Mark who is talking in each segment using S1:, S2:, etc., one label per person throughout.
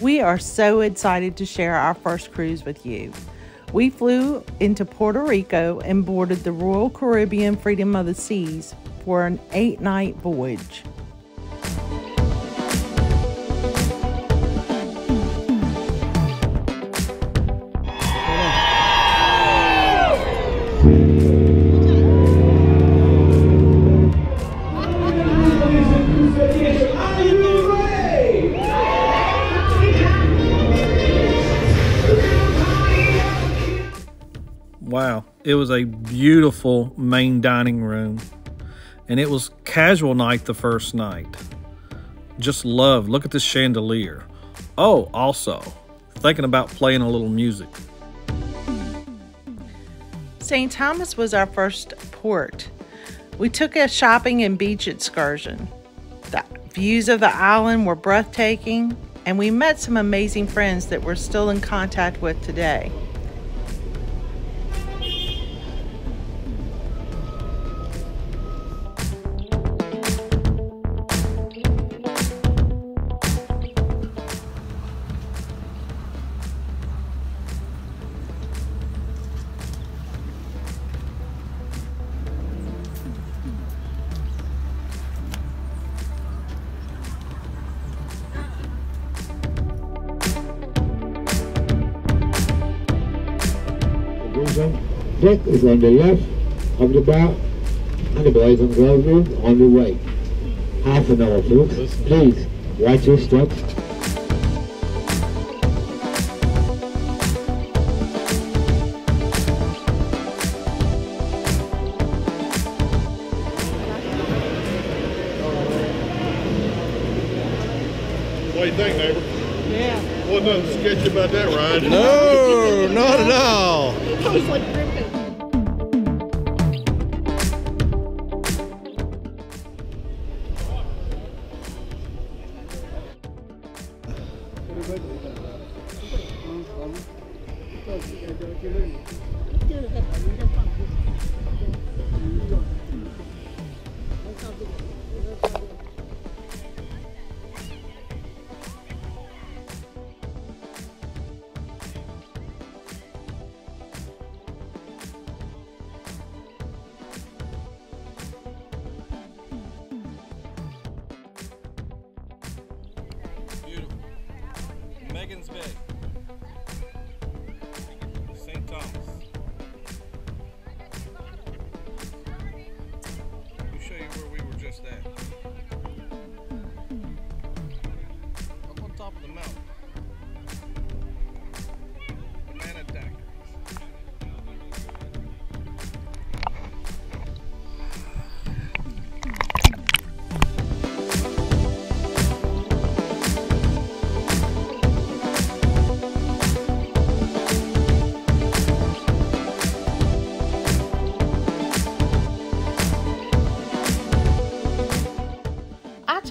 S1: We are so excited to share our first cruise with you. We flew into Puerto Rico and boarded the Royal Caribbean Freedom of the Seas for an eight night voyage.
S2: It was a beautiful main dining room, and it was casual night the first night. Just love. Look at this chandelier. Oh, also, thinking about playing a little music.
S1: St. Thomas was our first port. We took a shopping and beach excursion. The views of the island were breathtaking, and we met some amazing friends that we're still in contact with today.
S3: Deck is on the left of the bar, and the boys and girls room on the right. Half an hour, folks. Please, watch your steps.
S4: What do you think, neighbor? Yeah. Wasn't nothing sketchy about that, Ryan?
S5: No, not at all.
S2: Beautiful. Megan's St. Thomas.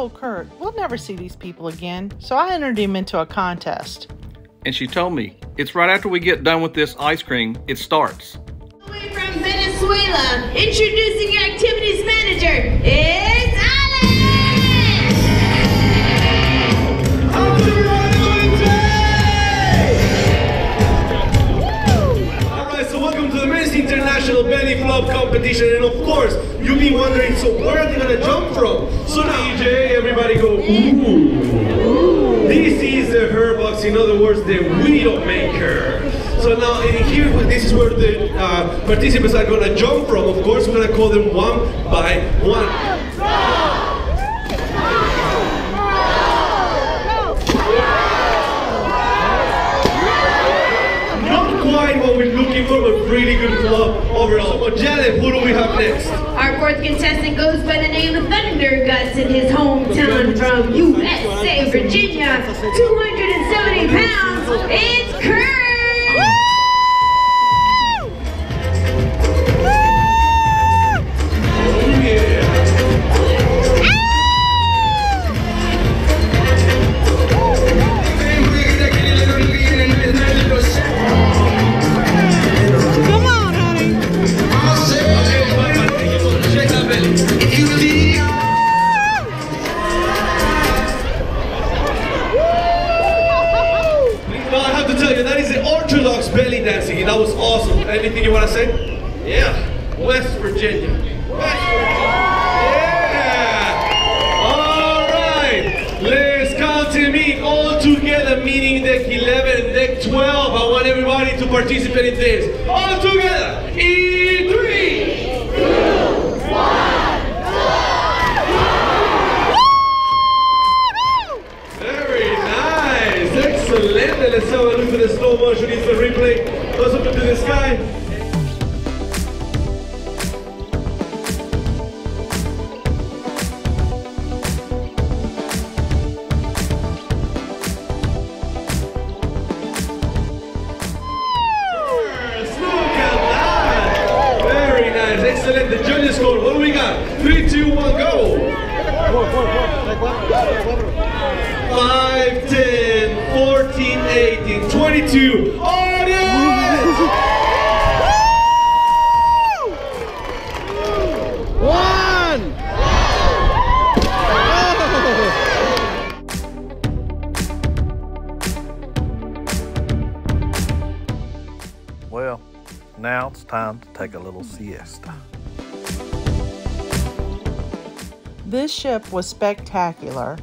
S1: Told Kurt we'll never see these people again, so I entered him into a contest.
S2: And she told me, it's right after we get done with this ice cream, it starts.
S6: Away from Venezuela, introducing your activities manager.
S5: International Belly Flop Competition. And of course, you'll be wondering, so where are they gonna jump from? So DJ, everybody go, ooh. This is the hair box, in other words, the widow maker. So now in here, this is where the uh, participants are gonna jump from. Of course, we're gonna call them one by one. Not quite what we're looking for, but really good flow overall. So, Janet, who do we have next?
S6: Our fourth contestant goes by the name of Thunder Guts in his hometown from USA, Virginia. 270 pounds. It's Kurt!
S5: Meaning deck 11 and deck 12. I want everybody to participate in this. All together. In three. Very nice. Excellent. Let's have a look at the slow motion instant replay. Goes up into the sky. 5, 10, 14, 18, 22. Audience!
S2: One! Well, now it's time to take a little siesta.
S1: This ship was spectacular.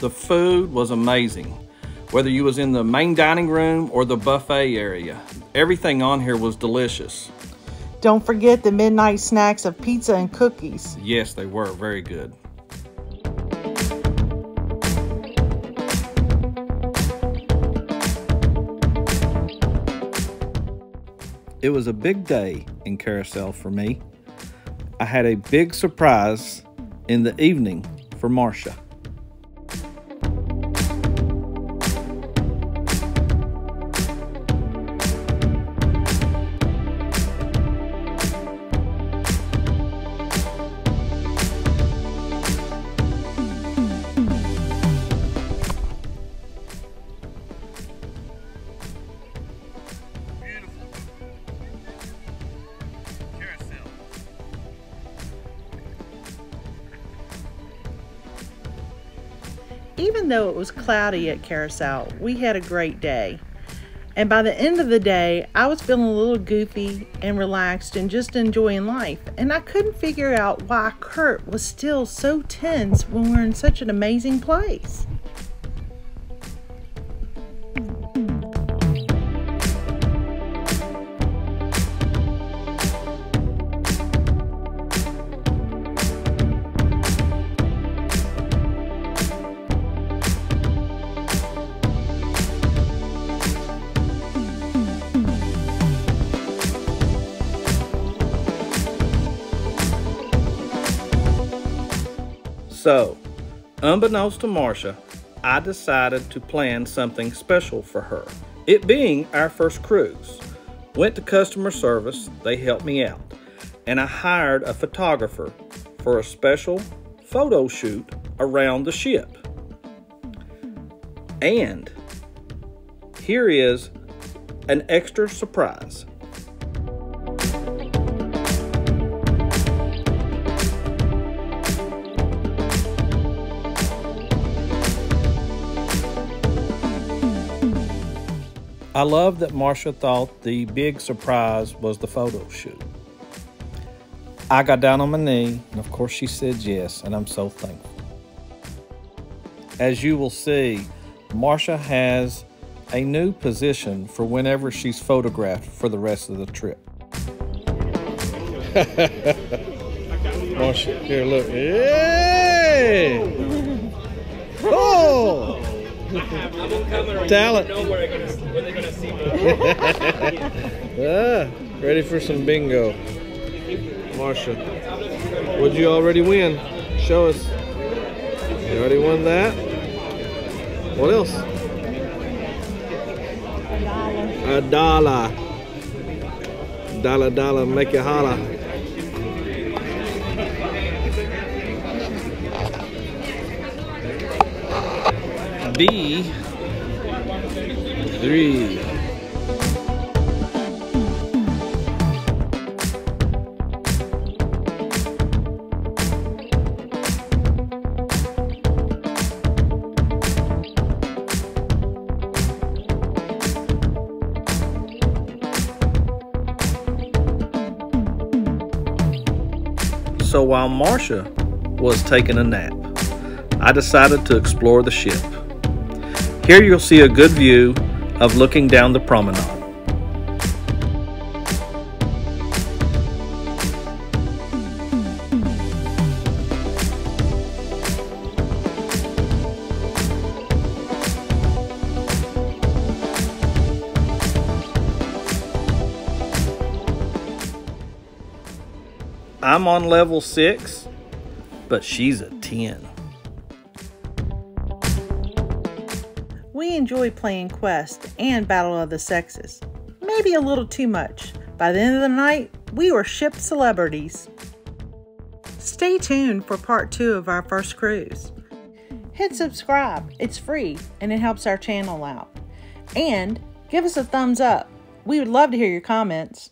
S2: The food was amazing. Whether you was in the main dining room or the buffet area, everything on here was delicious.
S1: Don't forget the midnight snacks of pizza and cookies.
S2: Yes, they were very good. It was a big day in Curaçao for me. I had a big surprise in the evening for Marcia.
S1: Even though it was cloudy at Curaçao, we had a great day. And by the end of the day, I was feeling a little goofy and relaxed and just enjoying life. And I couldn't figure out why Kurt was still so tense when we're in such an amazing place.
S2: So, unbeknownst to Marcia, I decided to plan something special for her. It being our first cruise. Went to customer service, they helped me out, and I hired a photographer for a special photo shoot around the ship. And here is an extra surprise. I love that Marcia thought the big surprise was the photo shoot. I got down on my knee, and of course, she said yes, and I'm so thankful. As you will see, Marcia has a new position for whenever she's photographed for the rest of the trip. Marcia, here, look. Hey! Oh! Talent. ah, ready for some bingo. Marcia, what'd you already win? Show us. You already won that? What else? A dollar. Dollar, dollar, make it holla. three. So while Marcia was taking a nap, I decided to explore the ship. Here you'll see a good view of looking down the promenade. I'm on level 6, but she's a 10.
S1: Enjoy playing Quest and Battle of the Sexes. Maybe a little too much. By the end of the night, we were ship celebrities. Stay tuned for part two of our first cruise. Hit subscribe, it's free and it helps our channel out. And give us a thumbs up. We would love to hear your comments.